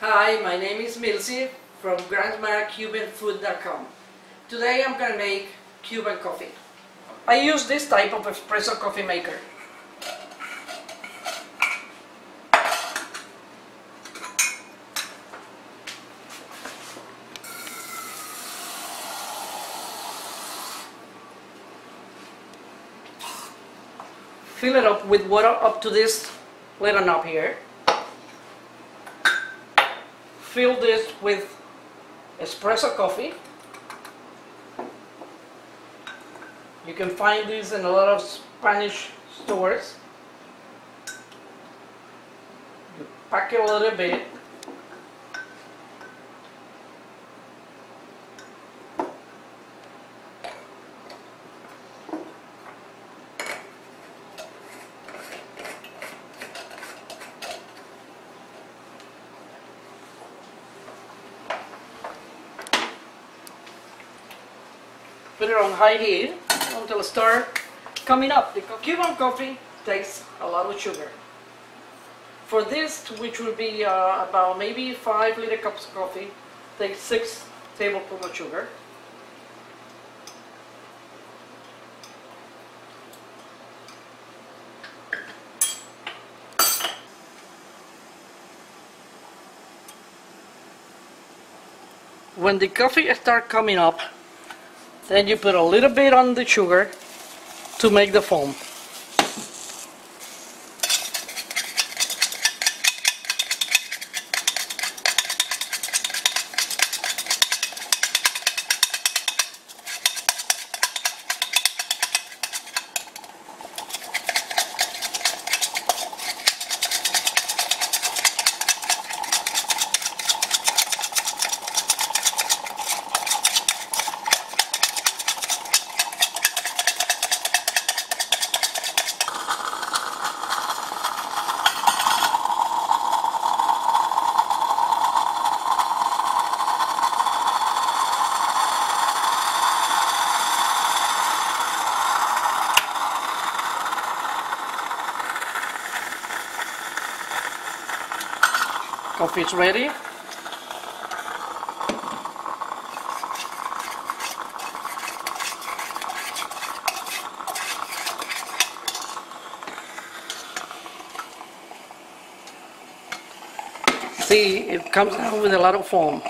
Hi, my name is Milsi from GrandmaCubanFood.com. Today I'm going to make Cuban coffee. I use this type of espresso coffee maker. Fill it up with water up to this little knob here. Fill this with espresso coffee. You can find these in a lot of Spanish stores. You pack it a little bit. Put it on high heat until it start coming up. The Cuban coffee takes a lot of sugar. For this, which will be uh, about maybe five liter cups of coffee, takes six tablespoons of sugar. When the coffee start coming up, then you put a little bit on the sugar to make the foam. Coffee is ready. See, it comes out with a lot of foam.